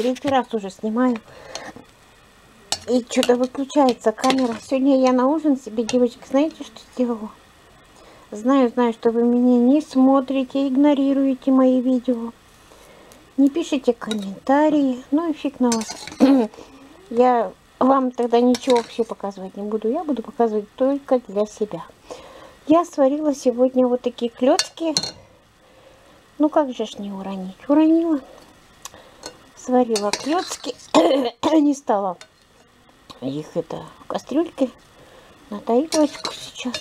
Третий раз уже снимаю. И что-то выключается камера. Сегодня я на ужин себе, девочки, знаете, что сделала? Знаю, знаю, что вы меня не смотрите, игнорируете мои видео. Не пишите комментарии. Ну и фиг на вас. я вам тогда ничего вообще показывать не буду. Я буду показывать только для себя. Я сварила сегодня вот такие клетки. Ну как же ж не уронить? Уронила. Сварила клетки. не стала их это в кастрюльке на тарелочку сейчас.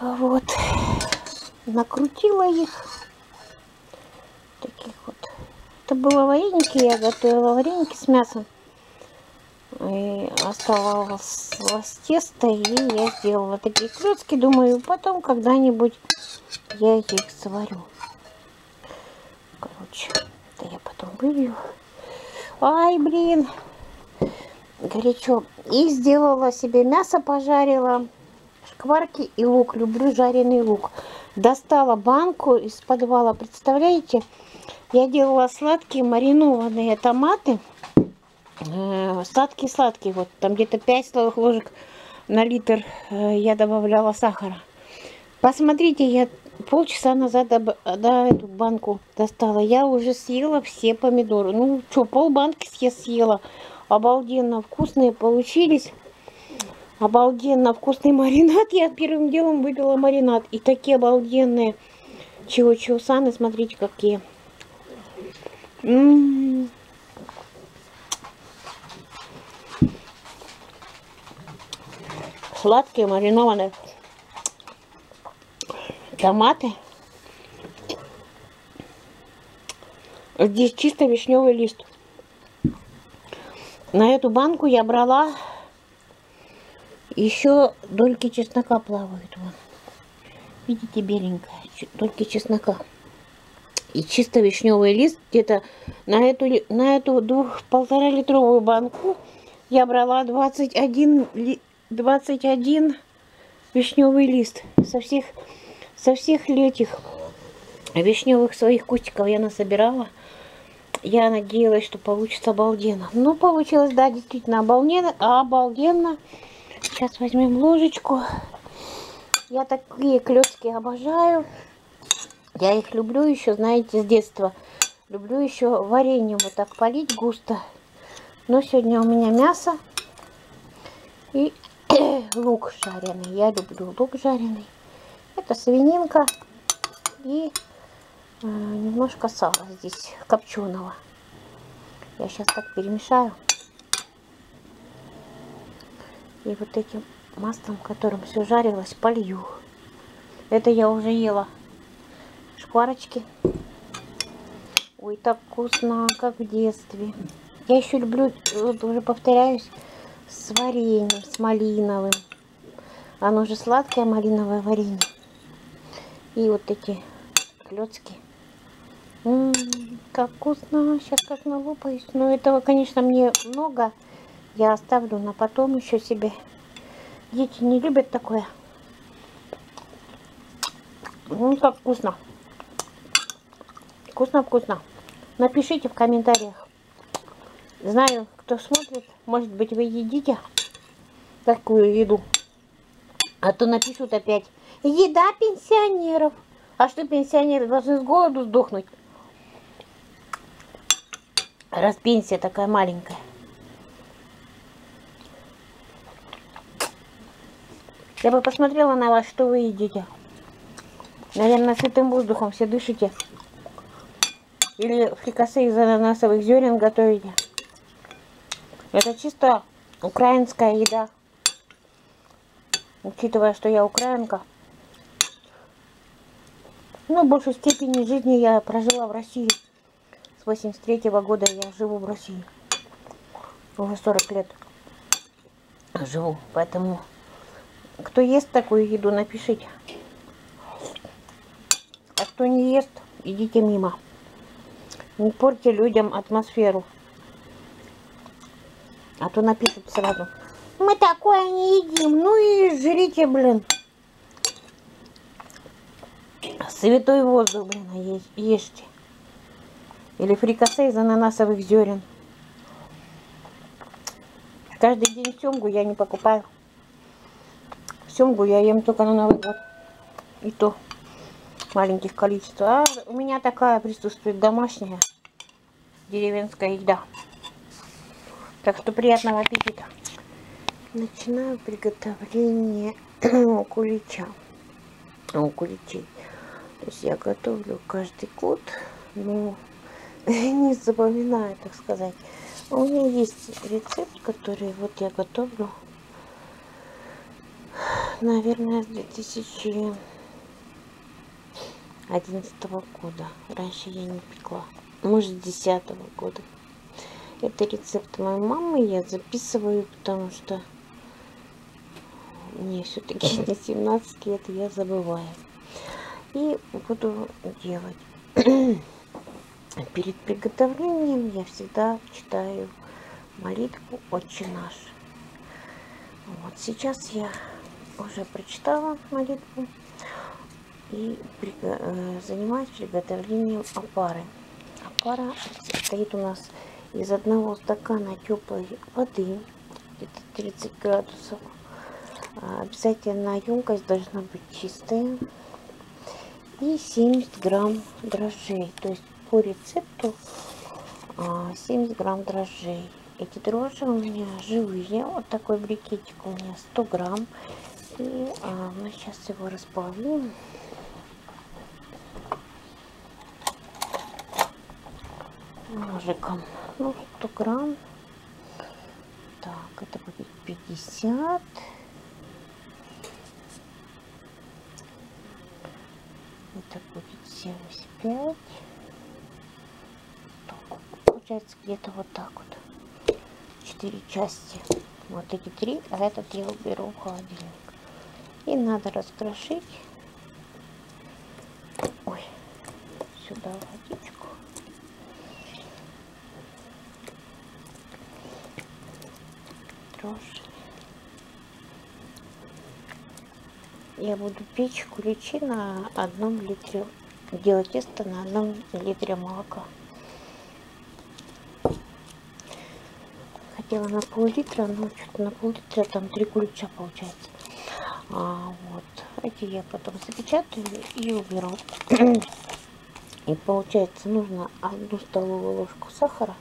Вот. Накрутила их. Таких вот. Это было вареники. Я готовила вареники с мясом. И оставалось тесто. И я сделала такие клетки. Думаю, потом когда-нибудь я их сварю. Короче, это я потом вылью. Ай, блин. Горячо. И сделала себе мясо, пожарила. Шкварки и лук. Люблю жареный лук. Достала банку из подвала. Представляете? Я делала сладкие маринованные томаты. Э, Сладкие-сладкие. Вот там где-то 5 столовых ложек на литр э, я добавляла сахара. Посмотрите, я полчаса назад до, до эту банку достала. Я уже съела все помидоры. Ну, что, полбанки съела. Обалденно вкусные получились. Обалденно вкусный маринад. Я первым делом выпила маринад. И такие обалденные чего-чего-саны. Смотрите, какие. М -м -м. Сладкие, маринованные томаты. Здесь чисто вишневый лист. На эту банку я брала еще дольки чеснока плавают. Вон. Видите, беленькая, дольки чеснока. И чисто вишневый лист. Где-то на эту, на эту двух, полтора литровую банку я брала 21, 21 вишневый лист. Со всех со всех этих вишневых своих кустиков я насобирала. Я надеялась, что получится обалденно. Ну, получилось, да, действительно обалденно. Обалденно. Сейчас возьмем ложечку. Я такие клетки обожаю. Я их люблю еще, знаете, с детства. Люблю еще вареньем вот так полить густо. Но сегодня у меня мясо и лук жареный. Я люблю лук жареный. Это свининка и э, немножко сала здесь копченого. Я сейчас так перемешаю. И вот этим маслом, которым все жарилось, полью. Это я уже ела. Шкварочки. Ой, так вкусно, как в детстве. Я еще люблю, вот уже повторяюсь, с вареньем, с малиновым. Оно же сладкое малиновое варенье. И вот эти клетки. Как вкусно. Сейчас как налопаюсь. Но этого, конечно, мне много. Я оставлю на потом еще себе. Дети не любят такое. Ну, как вкусно. Вкусно-вкусно. Напишите в комментариях. Знаю, кто смотрит. Может быть, вы едите такую еду. А то напишут опять Еда пенсионеров. А что пенсионеры должны с голоду сдохнуть? Раз пенсия такая маленькая. Я бы посмотрела на вас, что вы едите. Наверное, сытым воздухом все дышите. Или фрикасе из ананасовых зерен готовите. Это чисто украинская еда. Учитывая, что я украинка. Ну, большей степени жизни я прожила в России. С 83 -го года я живу в России. Уже 40 лет живу. Поэтому, кто ест такую еду, напишите. А кто не ест, идите мимо. Не портите людям атмосферу. А то напишут сразу. Мы такое не едим. Ну и жрите, блин. Святой воздух, блин, ешьте. Или фрикасе из ананасовых зерен. Каждый день семгу я не покупаю. Семгу я ем только на Новый год. И то маленьких количествах. А у меня такая присутствует домашняя деревенская еда. Так что приятного аппетита. Начинаю приготовление кулича. У куличей. То есть я готовлю каждый год, но не запоминаю, так сказать. У меня есть рецепт, который вот я готовлю, наверное, с 2011 года. Раньше я не пекла. Может, с 2010 года. Это рецепт моей мамы. Я записываю, потому что мне все-таки не 17 лет, я забываю. И буду делать. Перед приготовлением я всегда читаю молитву «Отче наш». Вот сейчас я уже прочитала молитву и э, занимаюсь приготовлением опары. Опара состоит у нас из одного стакана теплой воды, где-то 30 градусов. Обязательно емкость должна быть чистая. И 70 грамм дрожжей. То есть по рецепту 70 а, грамм дрожжей. Эти дрожжи у меня живые. Вот такой брикетик у меня 100 грамм. И а, мы сейчас его расплавим. Ножиком. Ну, 100 грамм. Так, это будет 50. Это будет 75 получается где-то вот так вот. Четыре части. Вот эти три, а этот я уберу в холодильник. И надо раскрошить. Ой, сюда водичку. Дрожжи. Я буду печь куличи на одном литре, делать тесто на одном литре молока. хотела на пол-литра, но что-то на пол-литра там три кулича получается. А, вот. Эти я потом запечатаю и уберу. И получается нужно одну столовую ложку сахара.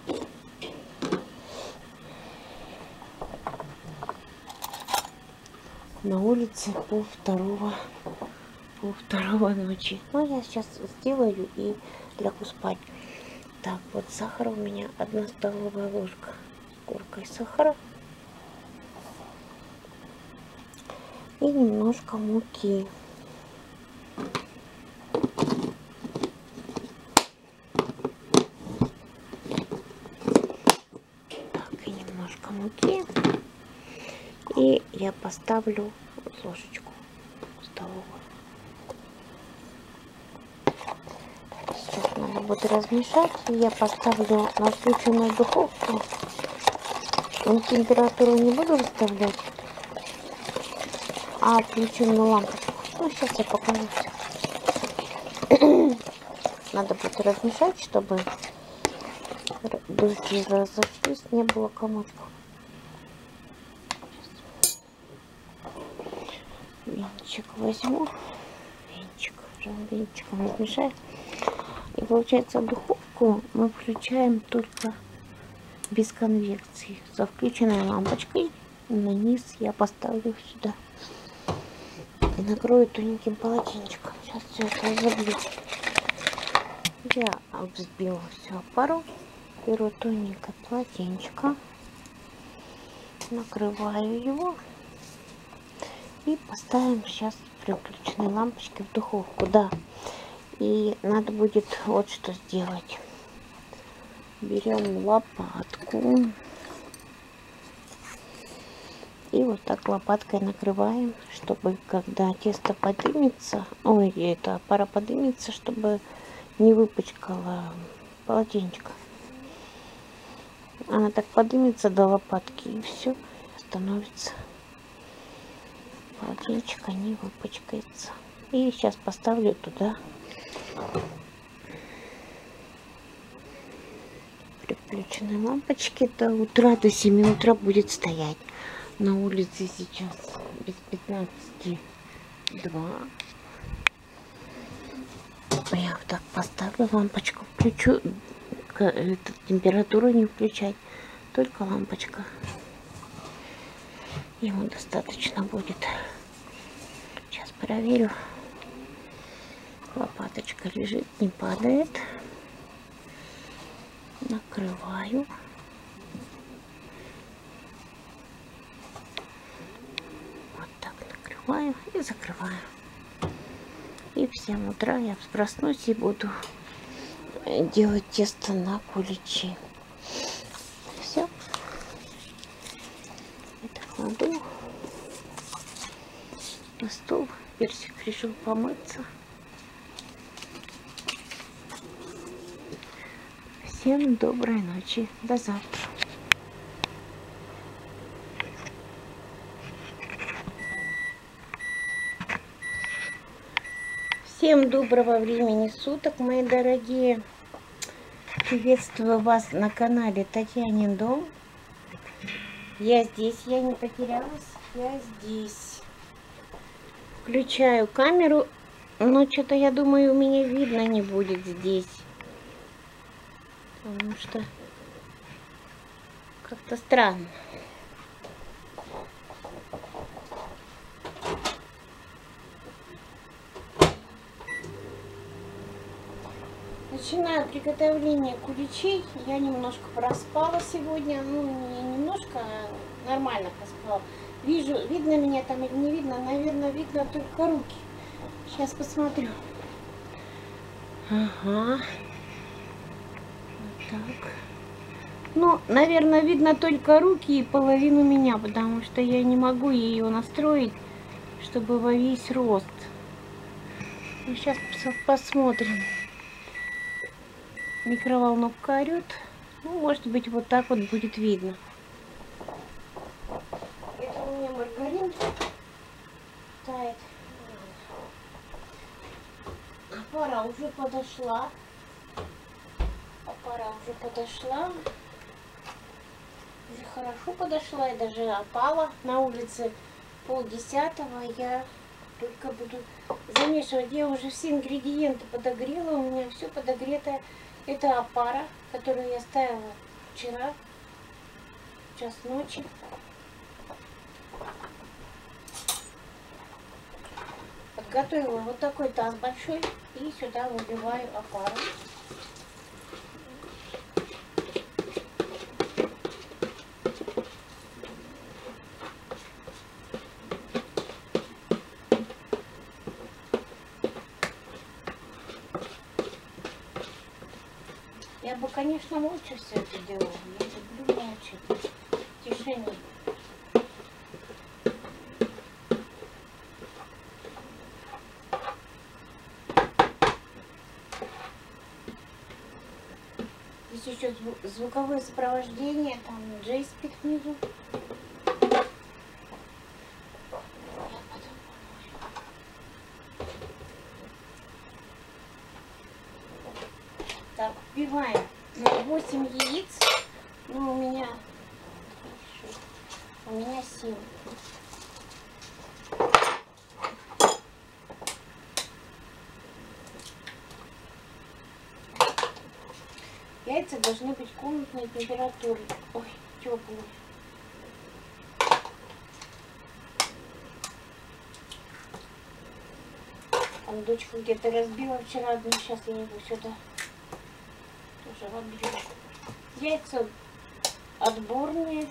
На улице пол второго, пол второго ночи. Ну, я сейчас сделаю и лягу спать. Так, вот сахар у меня одна столовая ложка горкой сахара и немножко муки. Так, и немножко муки. И я поставлю ложечку столовую. Сейчас надо будет размешать. Я поставлю на включенную духовку ну, температуру не буду выставлять, а включим на лампочку. Ну, сейчас я покажу. Надо будет размешать, чтобы дырки разошлись, не было комочков. Венчик возьму. Венчик. Венчиком размешаю. И получается духовку мы включаем только без конвекции. За включенной лампочкой на низ я поставлю сюда. И накрою тоненьким полотенчиком. Сейчас все это разобью. Я взбила все пару. Беру тоненькое полотенчико. Накрываю его. И поставим сейчас при включенной лампочке в духовку. Да. И надо будет вот что сделать берем лопатку и вот так лопаткой накрываем, чтобы когда тесто поднимется, ой, это пара поднимется, чтобы не выпачкала полотенчика. Она так поднимется до лопатки и все, становится. Полотенчика не выпачкается. И сейчас поставлю туда включены лампочки до утра, до 7 утра будет стоять. На улице сейчас без 15 2. Я вот так поставлю лампочку, включу, эту, температуру не включать, только лампочка. Ему достаточно будет. Сейчас проверю. Лопаточка лежит, не падает. Накрываю. Вот так накрываю и закрываю. И в 7 утра я проснусь и буду делать тесто на куличи. Все. Это кладу на стол. Персик решил помыться. Всем доброй ночи. До завтра. Всем доброго времени суток, мои дорогие. Приветствую вас на канале Татьянин дом. Я здесь, я не потерялась, я здесь. Включаю камеру, но что-то я думаю, у меня видно не будет здесь. Потому что как-то странно. Начинаю приготовление куличей. Я немножко проспала сегодня. Ну, не немножко, а нормально проспала. Вижу, видно меня там или не видно. Наверное, видно только руки. Сейчас посмотрю. Ага. Вот так. Ну, наверное, видно только руки и половину меня, потому что я не могу ее настроить, чтобы во весь рост. Ну, сейчас посмотрим микроволновка орет. Ну, может быть, вот так вот будет видно. Это у меня маргарин тает. Пора уже подошла. Пора уже подошла. Уже хорошо подошла и даже опала на улице полдесятого. Я только буду замешивать. Я уже все ингредиенты подогрела. У меня все подогретое это опара, которую я ставила вчера, час ночи. Подготовила вот такой таз большой и сюда выливаю опару. бы, конечно, молча все это делала. Я люблю молча. В тишине. Здесь еще звуковое сопровождение, там Джей спит внизу. Так, вбиваем 8 яиц. Ну, у меня у меня 7. Яйца должны быть комнатной температуры. Ой, теплые. Там дочка где-то разбила вчера одну, сейчас я его сюда тоже вобью. Яйца отборные.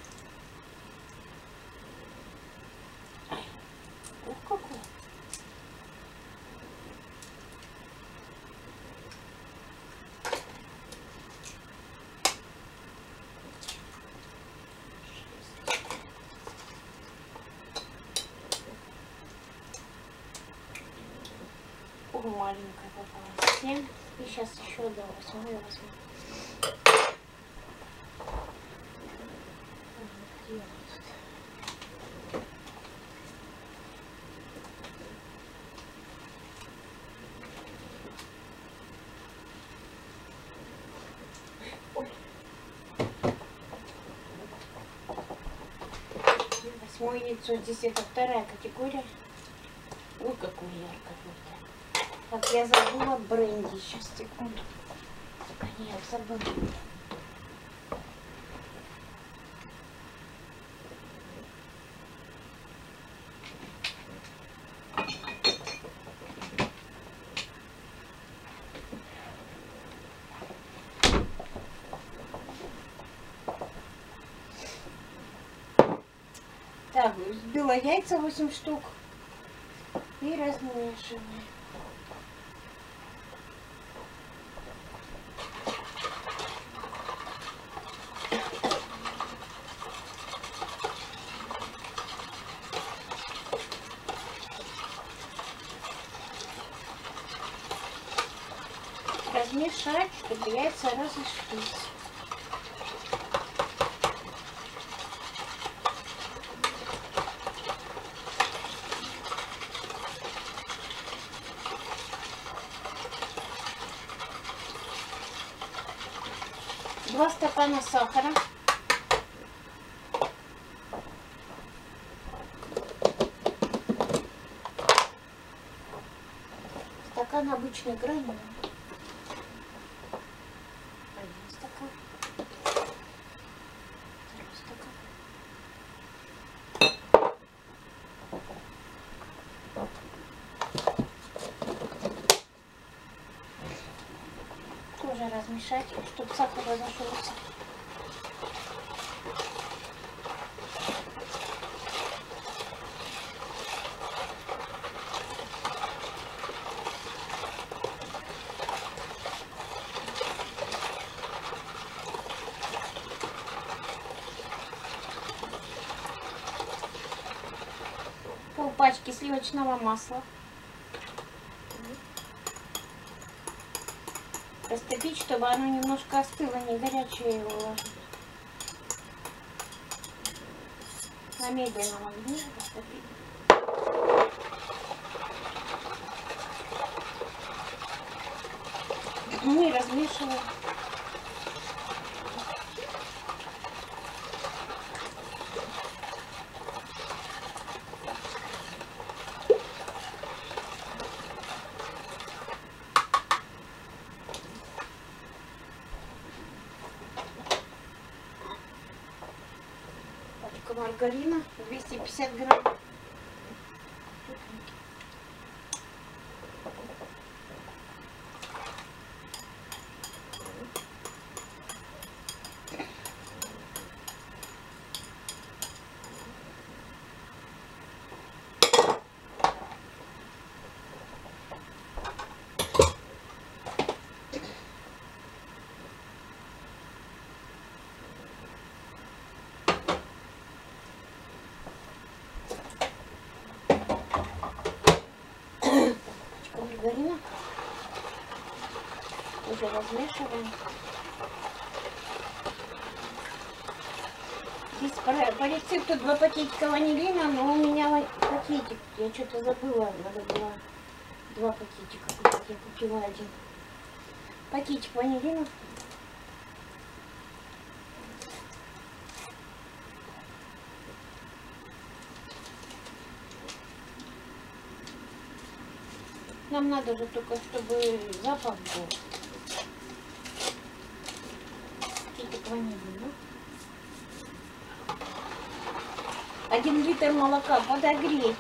Давай я возьму. Восьмое яйцо. Здесь это вторая категория. Ой, какой ярко. Как я забыла бренди. Сейчас, секунду. Коньяк забыла. Так, взбила яйца 8 штук и размешиваю. Размешать, чтобы яйца разошлись. Два стакана сахара. Стакан обычной гранул. Один стакан. Второй стакан. Тоже размешать, чтобы сахар разошелся. Пачки сливочного масла. Растопить, чтобы оно немножко остыло, не горячее его ложить. На медленном огне растопить. Мы размешиваем. Уже размешиваем. Здесь по, по рецепту два пакетика ванилина, но у меня пакетик. Я что-то забыла. Надо было два пакетика. Я купила один. Пакетик ванилина. Нам надо же только, чтобы запах был. 1 литр молока подогреть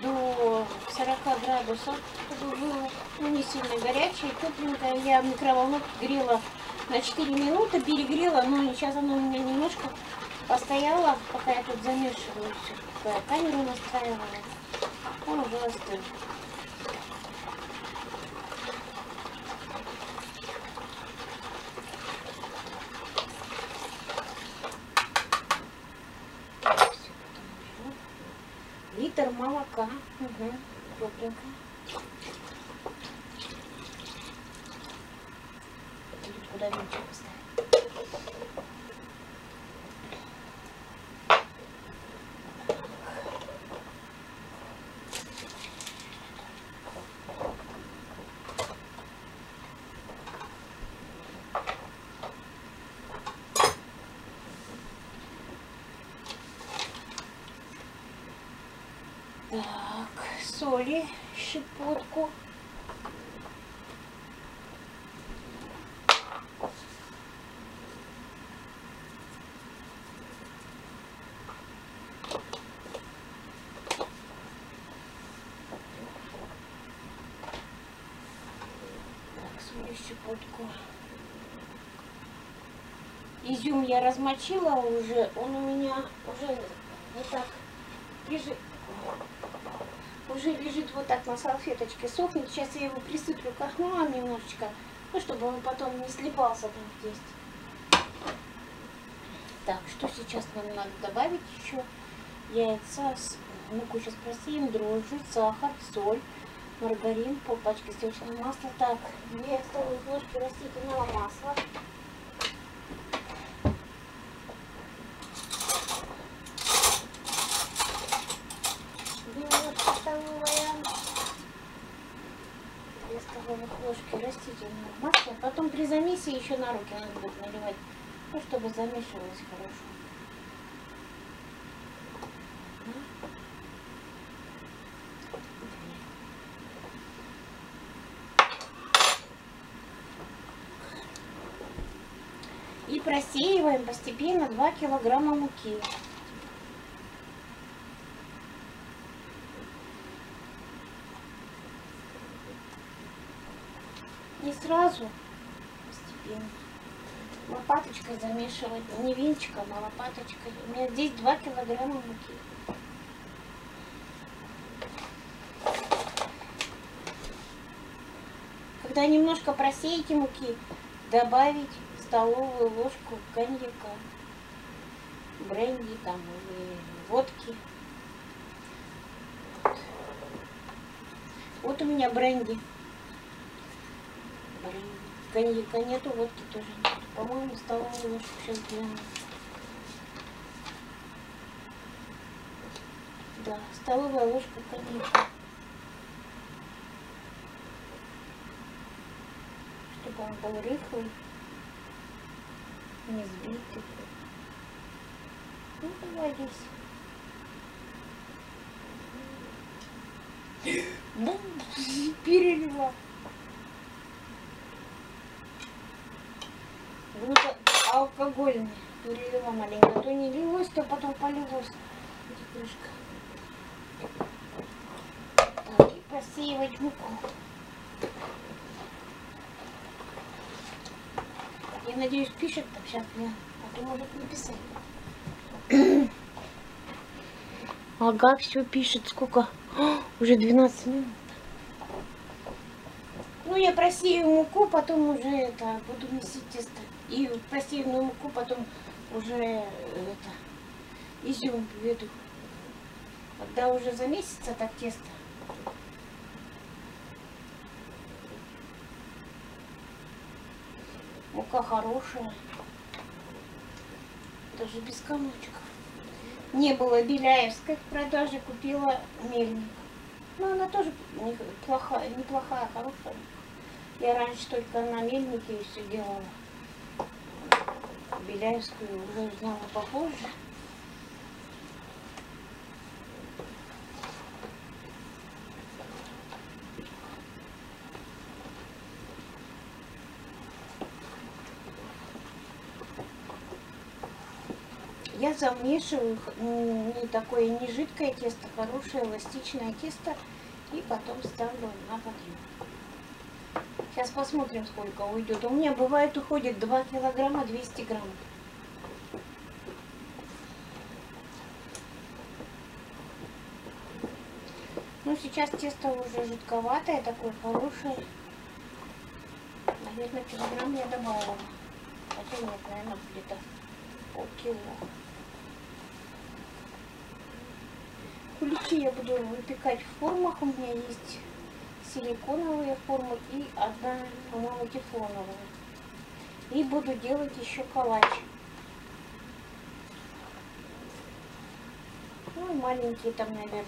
до 40 градусов, чтобы было ну, не сильно горячее, тепленькое. Я микроволновку грела на 4 минуты, перегрела, ну сейчас оно у меня немножко постояло, пока я тут замешиваю все. Камеру настраивала, он уже остыл. Молока. Угу. Тепленько. Или Куда венчик поставить? Соли, щепотку. Щепотку. Изюм я размочила уже, он у меня уже не так лежит, уже лежит вот так на салфеточке, сохнет. Сейчас я его присыплю крахмалом немножечко, ну, чтобы он потом не слипался там тесте. Так, что сейчас нам надо добавить еще? Яйца, муку сейчас просеем, дрожжи, сахар, соль, маргарин, полпачки сливочного масла. Так, две столовые ложки растительного масла. Две ложки столовые. Две столовых ложки растительного масла. Потом при замесе еще на руки надо будет наливать, ну, чтобы замешивалось хорошо. И просеиваем постепенно 2 килограмма муки. Не сразу. Лопаточкой замешивать, не венчиком, а лопаточкой. У меня здесь 2 килограмма муки. Когда немножко просеете муки, добавить столовую ложку коньяка, бренди там или водки. Вот. Вот у меня бренди. Бренди. Коньяка нету, водки тоже нету. По-моему, столовую ложку сейчас гляну. Да, столовая ложка коньяка. Чтобы он был рыхлый, не сбитый. Ну, давай здесь. Ну, перелила. Алкогольный. Перелила маленько. А то не лилось, то потом полилось. Так, и просеивать муку. Я надеюсь, пишет там сейчас, я, а то может не писать. Ага, все пишет. Сколько? О, уже 12 минут. Ну, я просею муку, потом уже это буду месить тесто. И в муку потом уже э, это изюм введу. Когда уже замесится так тесто. Мука хорошая. Даже без комочков. Не было Беляевской в продаже, купила мельник. Ну, она тоже неплохая, неплохая, хорошая. Я раньше только на мельнике все делала. Беляевскую уже узнала попозже. Я замешиваю не такое не жидкое тесто, хорошее эластичное тесто. И потом ставлю на подъем. Сейчас посмотрим, сколько уйдет. У меня бывает уходит 2 килограмма 200 грамм. Ну, сейчас тесто уже жидковатое, такое хорошее. Наверное, килограмм я добавила. Хотя нет, наверное, где-то полкило. Куличи я буду выпекать в формах. У меня есть силиконовые формы и одна, по-моему, тефлоновая. И буду делать еще калач. Ну, маленькие там, наверное.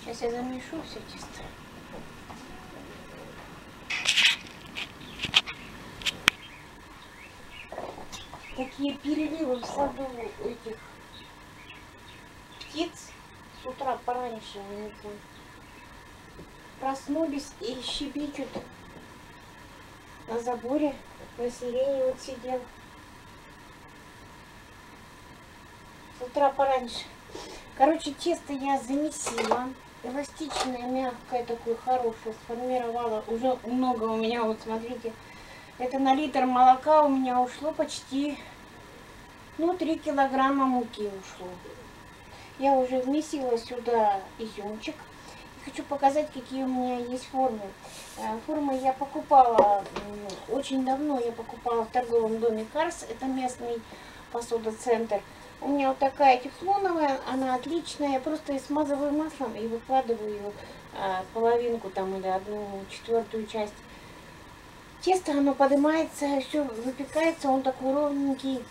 Сейчас я замешу все тесто. Такие переливы в саду этих птиц с утра пораньше. Они там проснулись и щебечут на заборе. На сирене вот сидел. С утра пораньше. Короче, тесто я замесила. Эластичное, мягкое, такое хорошее. Сформировала. Уже много у меня, вот смотрите. Это на литр молока у меня ушло почти, ну, 3 килограмма муки ушло. Я уже вмесила сюда изюмчик. Хочу показать, какие у меня есть формы. Э, формы я покупала очень давно. Я покупала в торговом доме Карс. Это местный посудоцентр. У меня вот такая тефлоновая, она отличная. Я просто ее смазываю маслом и выкладываю а, половинку там или одну четвертую часть. Тесто, оно поднимается, все выпекается, он такой ровненький.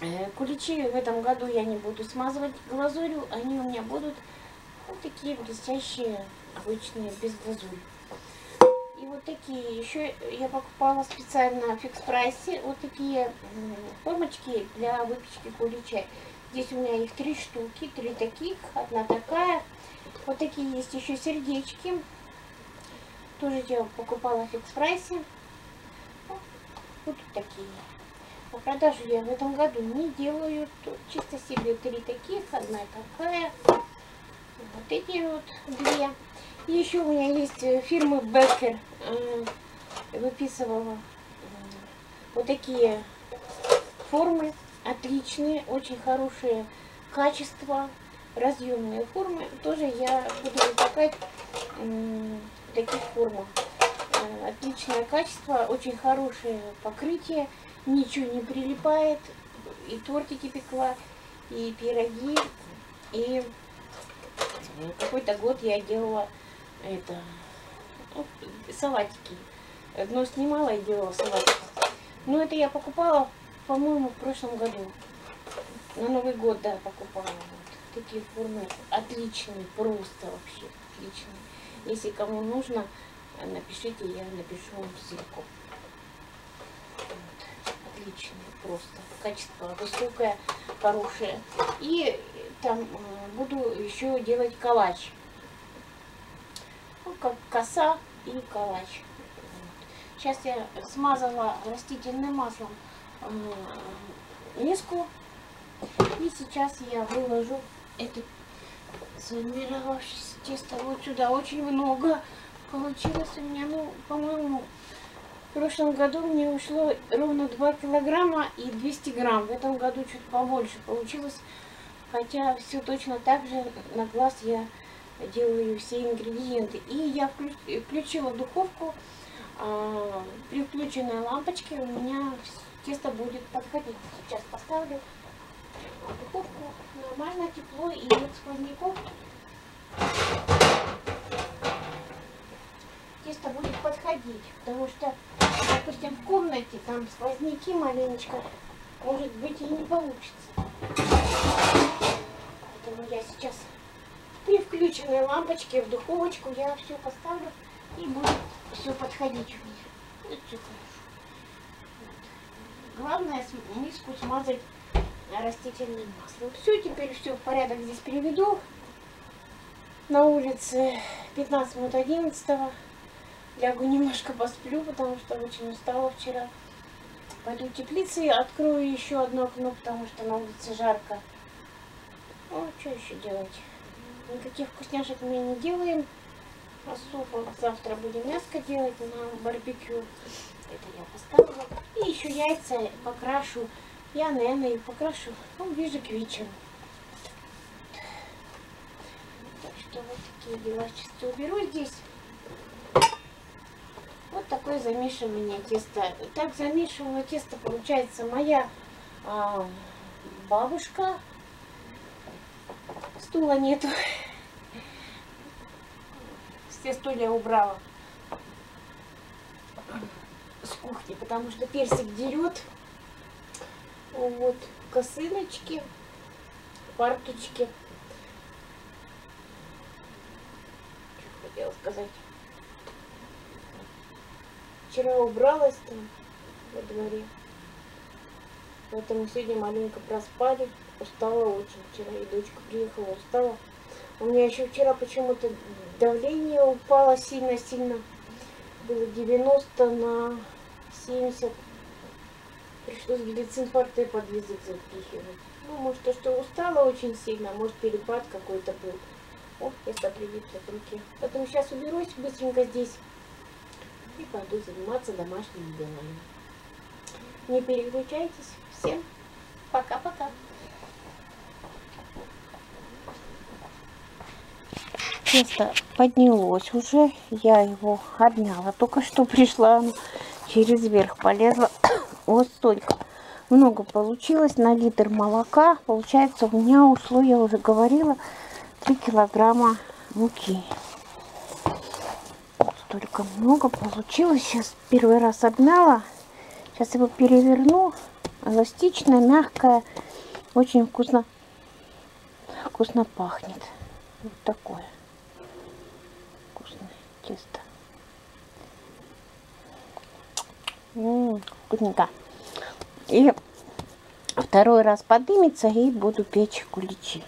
Э, куличи в этом году я не буду смазывать глазурью, они у меня будут вот такие блестящие, обычные, без глазури. И вот такие еще я покупала специально в фикс прайсе. Вот такие формочки для выпечки кулича. Здесь у меня их три штуки, три таких, одна такая. Вот такие есть еще сердечки. Тоже я покупала в фикс прайсе. Вот такие. По продажу я в этом году не делаю. Чисто себе три таких, одна такая. Вот эти вот две. И еще у меня есть э, фирмы Беккер. Э, выписывала э, вот такие формы. Отличные, очень хорошие качества. Разъемные формы. Тоже я буду выпускать в таких формах. Отличное качество, очень хорошее покрытие. Ничего не прилипает. И тортики пекла, и пироги, и какой-то год я делала это, ну, салатики. Одно снимала и делала салатики. Но это я покупала, по-моему, в прошлом году. На Новый год, да, покупала. Вот. Такие формы отличные, просто вообще отличные. Если кому нужно, напишите, я напишу вам ссылку. Отличные просто. Качество высокое, хорошее. И там э, буду еще делать калач как коса и калач. Сейчас я смазала растительным маслом миску. И сейчас я выложу это сформировавшееся тесто вот сюда. Очень много получилось у меня. Ну, по-моему, прошлом году мне ушло ровно 2 килограмма и 200 грамм. В этом году чуть побольше получилось. Хотя все точно так же на глаз я делаю все ингредиенты. И я включила духовку. А, при включенной лампочке у меня тесто будет подходить. Сейчас поставлю духовку. Нормально, тепло и нет сквозняков. Тесто будет подходить, потому что, допустим, в комнате там сквозняки маленечко, может быть и не получится. Поэтому я сейчас при включенной лампочке в духовочку я все поставлю и будет все подходить у них. Это все хорошо. Вот. Главное миску смазать растительным маслом. Все, теперь все в порядок здесь приведу. На улице 15 минут 11 -го. Лягу немножко посплю, потому что очень устала вчера. Пойду в теплицы, открою еще одно окно, потому что на улице жарко. Ну, что еще делать? Никаких вкусняшек мы не делаем. Особо завтра будем мяско делать на барбекю. Это я поставила. И еще яйца покрашу. Я, наверное, их покрашу ну, ближе к вечеру. Так что вот такие дела. Сейчас уберу здесь. Вот такое замешивание теста. Так замешивала тесто, получается, моя а, бабушка Стула нету. Все стулья убрала с кухни, потому что персик дерет. Вот косыночки, фарточки. Что хотела сказать. Вчера убралась там во дворе. Поэтому сегодня маленько проспали. Устала очень вчера. И дочка приехала, устала. У меня еще вчера почему-то давление упало сильно-сильно. Было 90 на 70. Пришлось глицинфорте под язык запихивать. Ну, может, то, что устала очень сильно, может, перепад какой-то был. О, если прилипла к руке. Поэтому сейчас уберусь быстренько здесь и пойду заниматься домашними делами. Не переключайтесь. Всем пока-пока. Тесто поднялось уже. Я его обняла. Только что пришла через верх полезла. вот столько. Много получилось на литр молока. Получается у меня ушло, я уже говорила, 3 килограмма муки. Столько много получилось. Сейчас первый раз обмяла. Сейчас его переверну. Эластичная, мягкая. Очень вкусно. Вкусно пахнет. Вот такое. Вкусное тесто. М вкусненько. И второй раз подымется и буду печь куличи.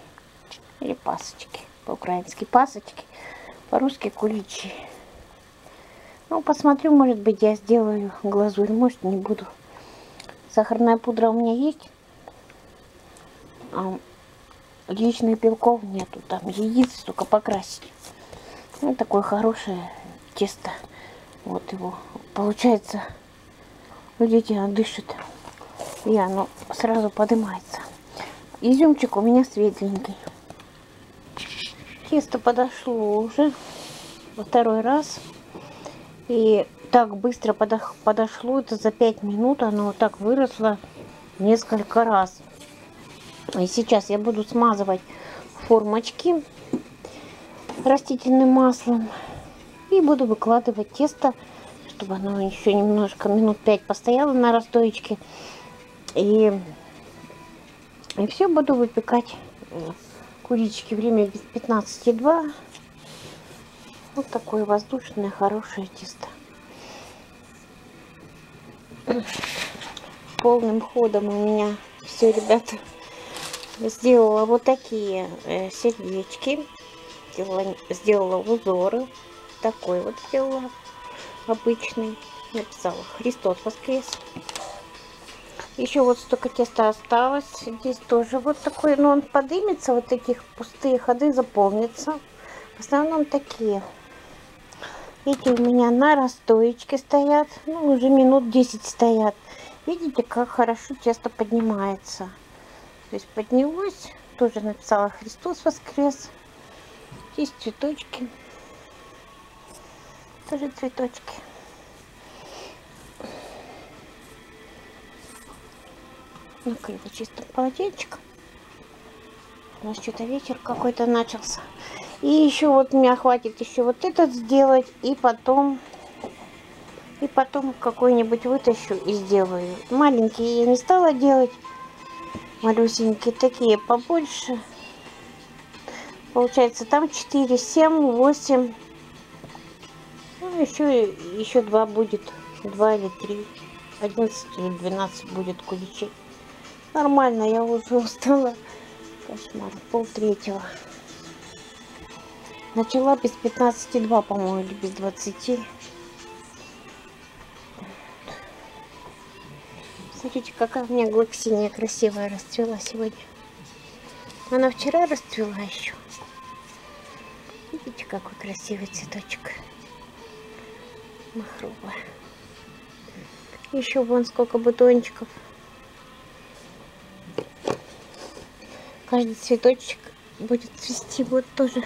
Или пасочки. По-украински пасочки. По-русски куличи. Ну, посмотрю, может быть, я сделаю глазурь. Может, не буду. Сахарная пудра у меня есть. А яичных белков нету. Там яиц только покрасить. Ну, такое хорошее тесто. Вот его. Получается, видите, оно дышит. И оно сразу поднимается. Изюмчик у меня светленький. Тесто подошло уже во второй раз. И так быстро подошло, это за 5 минут оно так выросло несколько раз. И сейчас я буду смазывать формочки растительным маслом. И буду выкладывать тесто, чтобы оно еще немножко, минут 5 постояло на расстоечке. И, и все, буду выпекать кулички. Время без 15,2. Вот такое воздушное, хорошее тесто. Полным ходом у меня все, ребята сделала вот такие э, сердечки. Сделала, сделала узоры. Такой вот сделала обычный. Написала Христос воскрес. Еще вот столько теста осталось. Здесь тоже вот такой, но он подымется, вот таких пустые ходы заполнится. В основном такие. Эти у меня на расстоечке стоят. Ну, уже минут 10 стоят. Видите, как хорошо тесто поднимается. То есть поднялось. Тоже написала Христос воскрес. Здесь цветочки. Тоже цветочки. Накрыла чисто полотенчиком. У нас что-то вечер какой-то начался. И еще вот меня хватит еще вот этот сделать. И потом и потом какой-нибудь вытащу и сделаю. Маленькие я не стала делать. Малюсенькие такие побольше. Получается там 4, 7, 8. Ну, еще, еще 2 будет. 2 или 3. 11 или 12 будет куличей. Нормально, я уже устала. Кошмар. Пол третьего. Начала без 15,2, по-моему, или без 20. Смотрите, какая у меня глоксиния красивая расцвела сегодня. Она вчера расцвела еще. Видите, какой красивый цветочек. Махровая. Еще вон сколько бутончиков. Каждый цветочек будет цвести вот тоже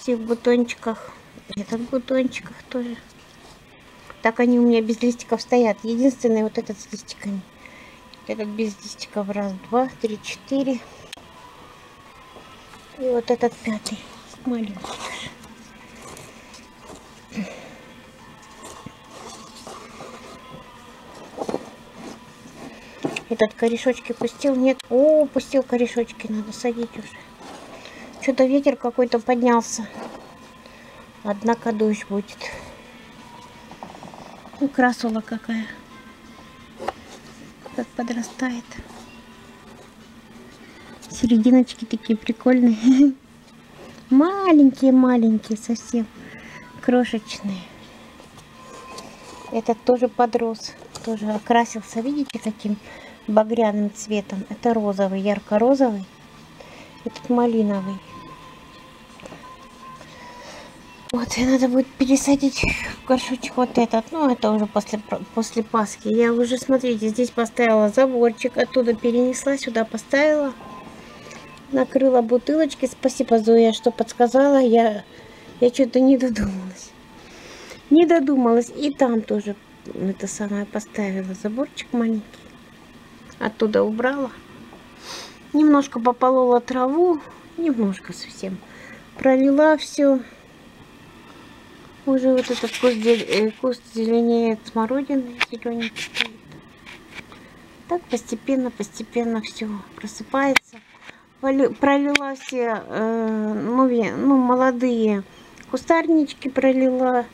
почти в бутончиках. Этот бутончиках тоже. Так они у меня без листиков стоят. Единственное, вот этот с листиками. Этот без листиков. Раз, два, три, четыре. И вот этот пятый. Маленький Этот корешочки пустил? Нет. О, пустил корешочки. Надо садить уже. Что-то ветер какой-то поднялся. Однако дождь будет. Ну, красула какая. как подрастает. Серединочки такие прикольные. Маленькие-маленькие совсем. Крошечные. Этот тоже подрос. Тоже окрасился, видите, каким багряным цветом. Это розовый, ярко-розовый. Этот малиновый. Вот, и надо будет пересадить в горшочек вот этот. Ну, это уже после, после Пасхи. Я уже, смотрите, здесь поставила заборчик. Оттуда перенесла, сюда поставила. Накрыла бутылочки. Спасибо, Зоя, что подсказала. Я, я что-то не додумалась. Не додумалась. И там тоже это самое поставила заборчик маленький. Оттуда убрала. Немножко пополола траву. Немножко совсем. Пролила все. Уже вот этот куст, э, куст зеленеет смородины, зелененький. Так постепенно, постепенно все просыпается. Пролила все э, новые, ну, молодые кустарнички пролила.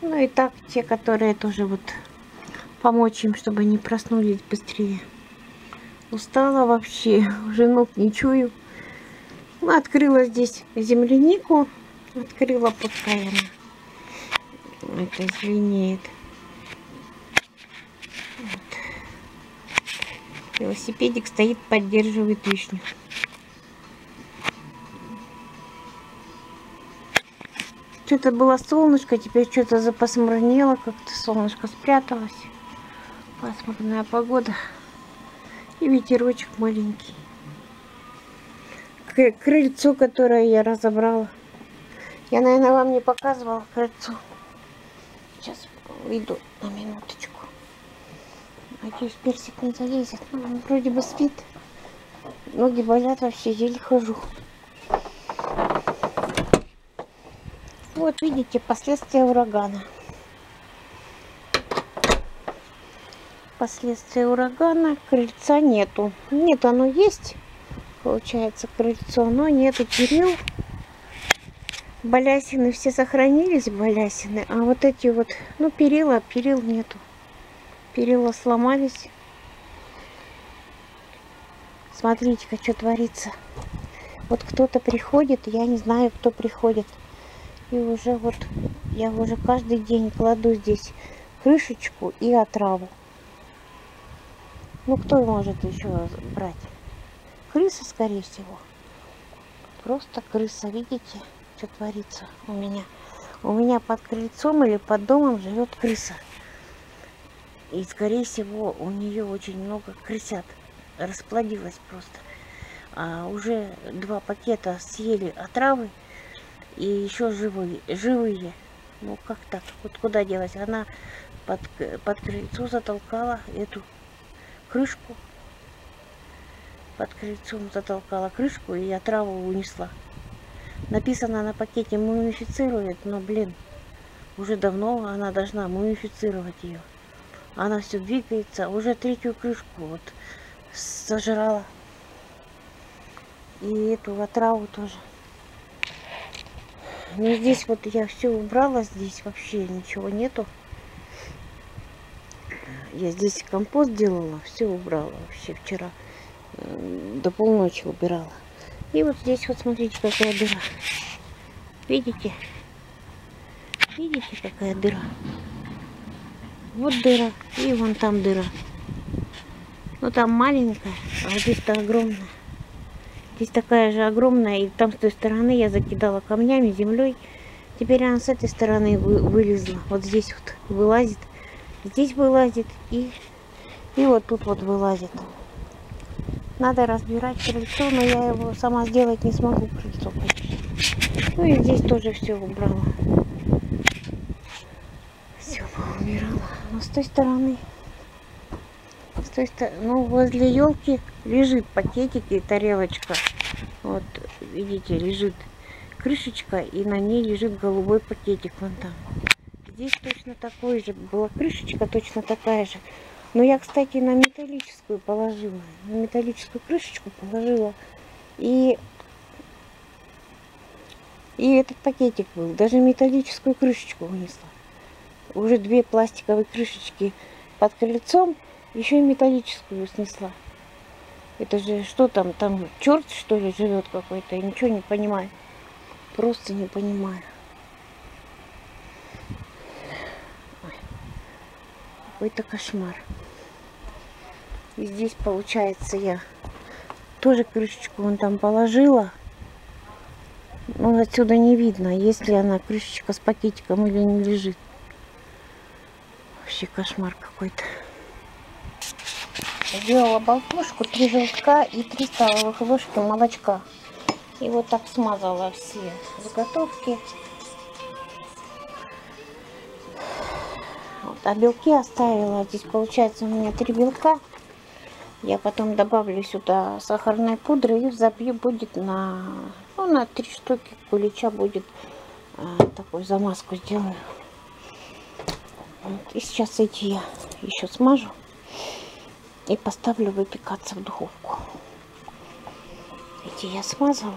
Ну и так те, которые тоже вот помочь им, чтобы они проснулись быстрее. Устала вообще, уже ног не чую. Ну, открыла здесь землянику, открыла пускай она это зеленеет. Вот. Велосипедик стоит, поддерживает вишню. Что-то было солнышко, теперь что-то запосмурнело, как-то солнышко спряталось. Пасмурная погода. И ветерочек маленький. Крыльцо, которое я разобрала. Я, наверное, вам не показывала крыльцо. Сейчас выйду на минуточку. Надеюсь, персик не залезет. Ну, он вроде бы спит. Ноги болят вообще, еле хожу. Вот видите, последствия урагана. Последствия урагана. Крыльца нету. Нет, оно есть. Получается, крыльцо, но нету Кирилл. Балясины все сохранились, балясины, а вот эти вот, ну перила, перил нету. Перила сломались. Смотрите-ка, что творится. Вот кто-то приходит, я не знаю, кто приходит. И уже вот, я уже каждый день кладу здесь крышечку и отраву. Ну, кто может еще брать? Крыса, скорее всего. Просто крыса, видите? что творится у меня. У меня под крыльцом или под домом живет крыса. И, скорее всего, у нее очень много крысят. Расплодилась просто. А уже два пакета съели отравы. И еще живые. живые. Ну, как так? Вот куда делась? Она под, под крыльцо затолкала эту крышку. Под крыльцом затолкала крышку и отраву унесла. Написано на пакете мумифицирует, но, блин, уже давно она должна мумифицировать ее. Она все двигается, уже третью крышку вот сожрала. И эту отраву тоже. Но здесь вот я все убрала, здесь вообще ничего нету. Я здесь компост делала, все убрала вообще вчера. До полночи убирала. И вот здесь вот смотрите, какая дыра. Видите? Видите, какая дыра? Вот дыра. И вон там дыра. Ну там маленькая, а здесь-то огромная. Здесь такая же огромная. И там с той стороны я закидала камнями, землей. Теперь она с этой стороны вы, вылезла. Вот здесь вот вылазит. Здесь вылазит и, и вот тут вот вылазит. Надо разбирать крыльцо, но я его сама сделать не смогу, крыльцо, Ну и здесь тоже все убрала. Все убирала. Но с той стороны, с той стороны, ну возле елки лежит пакетик и тарелочка. Вот, видите, лежит крышечка и на ней лежит голубой пакетик вон там. Здесь точно такой же, была крышечка точно такая же. Но я, кстати, на металлическую положила. На металлическую крышечку положила. И, и этот пакетик был. Даже металлическую крышечку вынесла. Уже две пластиковые крышечки под крыльцом. Еще и металлическую снесла. Это же что там? Там черт что ли живет какой-то? Ничего не понимаю. Просто не понимаю. Какой-то кошмар. И здесь получается я тоже крышечку вон там положила. Но отсюда не видно, есть ли она крышечка с пакетиком или не лежит. Вообще кошмар какой-то. Сделала болтушку, три желтка и три столовых ложки молочка. И вот так смазала все заготовки. А белки оставила. Здесь получается у меня три белка. Я потом добавлю сюда сахарной пудры и забью будет на, ну, на три штуки кулича будет а, такую замазку сделаю. Вот. И сейчас эти я еще смажу и поставлю выпекаться в духовку. Эти я смазала.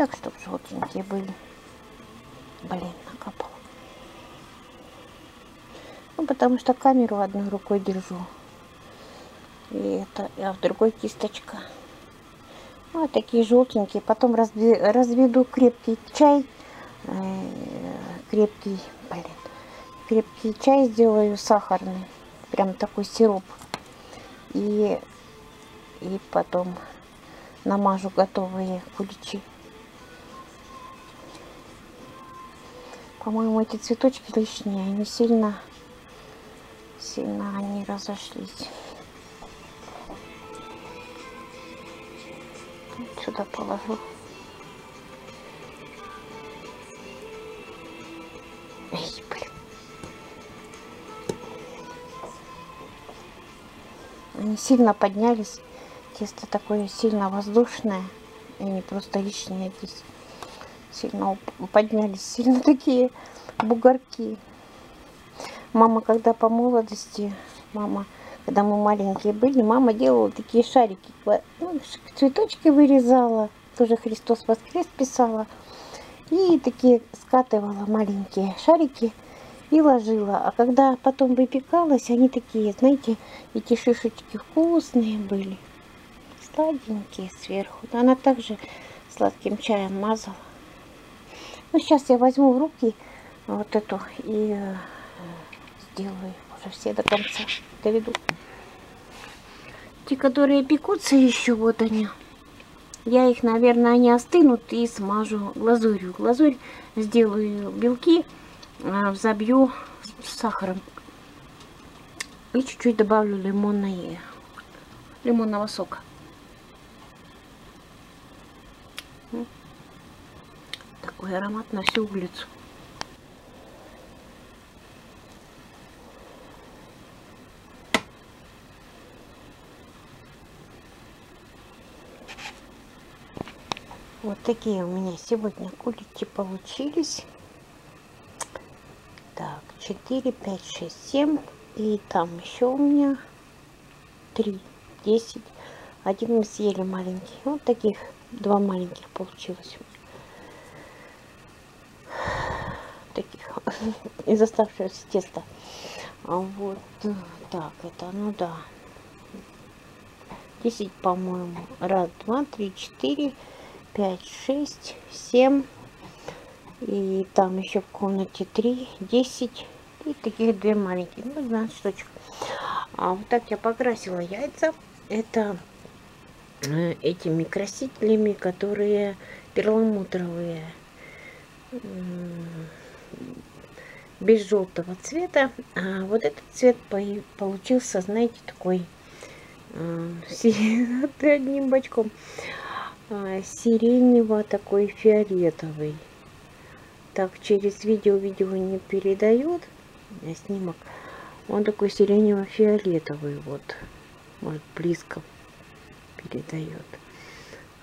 Так, чтобы желтенькие были. Блин, накапала. Ну, потому что камеру одной рукой держу. И это, а в другой кисточка. Вот такие желтенькие. Потом разведу крепкий чай Э, крепкий, блин, крепкий чай сделаю сахарный, прям такой сироп. И, и потом намажу готовые куличи. По-моему, эти цветочки лишние, они сильно, сильно они разошлись. Сюда положу. Они сильно поднялись. Тесто такое сильно воздушное. И не просто лишнее здесь. Сильно поднялись. Сильно такие бугорки. Мама, когда по молодости, мама, когда мы маленькие были, мама делала такие шарики. Ну, цветочки вырезала. Тоже Христос воскрес писала. И такие скатывала маленькие шарики и ложила. А когда потом выпекалась, они такие, знаете, эти шишечки вкусные были. Сладенькие сверху. Она также сладким чаем мазала. Ну, сейчас я возьму в руки вот эту и э, сделаю уже все до конца. Доведу. Те, которые пекутся еще, вот они. Я их, наверное, они остынут и смажу глазурью. Глазурь сделаю белки а, взобью с сахаром. И чуть-чуть добавлю лимонной, лимонного сока. Такой аромат на всю улицу. Вот такие у меня сегодня куличи получились. Так, 4, 5, 6, 7. И там еще у меня 3, 10. Один мы съели маленький. Вот таких два маленьких получилось. Таких из оставшегося теста. А вот так, это, ну да. 10, по-моему. Раз, два, три, четыре, пять, шесть, семь. И там еще в комнате 3, 10 и таких две маленькие, ну 12 штучек. А вот так я покрасила яйца. Это э, этими красителями, которые перламутровые, без желтого цвета. А вот этот цвет получился, знаете, такой э, одним бочком. А, сиренево такой фиолетовый. Так через видео видео не передает снимок. Он такой сиренево-фиолетовый вот. Может близко передает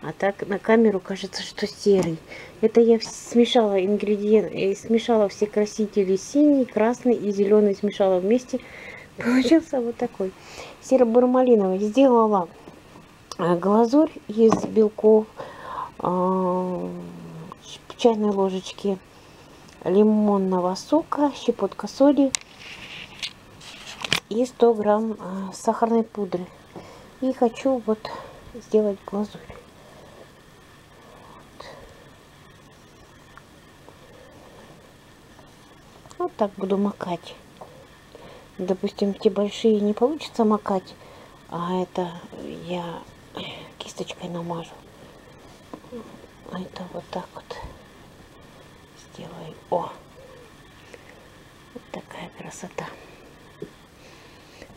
а так на камеру кажется что серый это я смешала ингредиенты смешала все красители синий красный и зеленый смешала вместе получился вот такой серо-бурмалиновый сделала а, глазурь из белков а, чайной ложечки лимонного сока, щепотка соли и 100 грамм э, сахарной пудры. И хочу вот сделать глазурь. Вот так буду макать. Допустим, те большие не получится макать, а это я кисточкой намажу. Это вот так вот сделаю. О! Вот такая красота.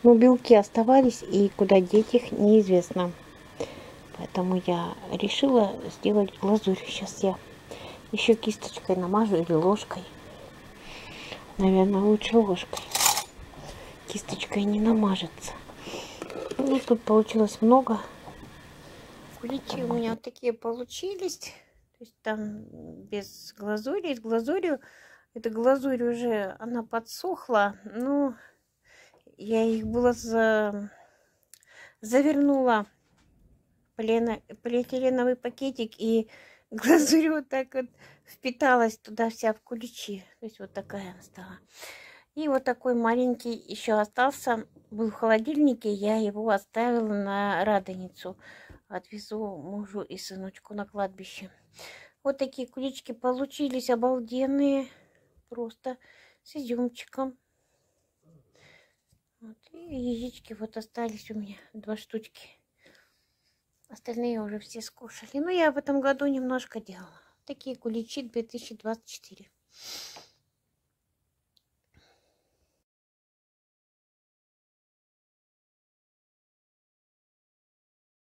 Ну, белки оставались, и куда деть их, неизвестно. Поэтому я решила сделать глазурь. Сейчас я еще кисточкой намажу или ложкой. Наверное, лучше ложкой. Кисточкой не намажется. Ну, тут получилось много. Куличи у меня такие получились. То есть там без глазури. С глазурью. Эта глазурь уже, она подсохла. Ну, я их было за... завернула полиэтиленовый пакетик и глазурь вот так вот впиталась туда вся в куличи. То есть вот такая она стала. И вот такой маленький еще остался, был в холодильнике, я его оставила на радоницу. Отвезу мужу и сыночку на кладбище. Вот такие кулички получились обалденные, просто с изюмчиком. Вот. И яички вот остались у меня, два штучки. Остальные уже все скушали. Но ну, я в этом году немножко делала. Такие куличи 2024.